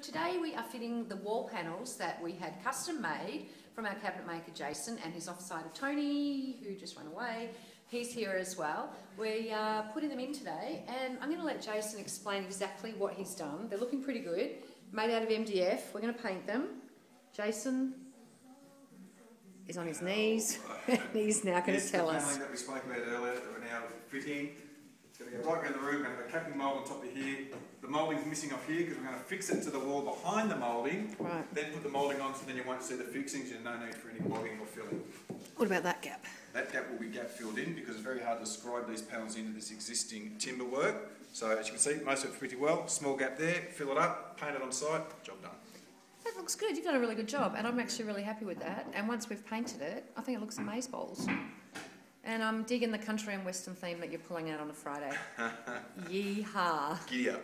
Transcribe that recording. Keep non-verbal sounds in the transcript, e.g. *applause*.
today we are fitting the wall panels that we had custom made from our cabinet maker Jason and his offsider Tony, who just ran away. He's here as well. We are putting them in today, and I'm going to let Jason explain exactly what he's done. They're looking pretty good, made out of MDF. We're going to paint them. Jason is on his knees, and *laughs* he's now going to tell us. that we spoke about earlier that we're now fitting. It's going to go right around the room, we're going to have a capping mould on top of here. The moulding's missing off here because we're going to fix it to the wall behind the moulding. Right. Then put the moulding on so then you won't see the fixings and no need for any blogging or filling. What about that gap? That gap will be gap filled in because it's very hard to scribe these panels into this existing timber work. So as you can see, most of it's pretty well. Small gap there, fill it up, paint it on site, job done. That looks good. You've done a really good job, and I'm actually really happy with that. And once we've painted it, I think it looks amazeballs. And I'm digging the country and western theme that you're pulling out on a Friday. *laughs* Yeehaw! Giddy up.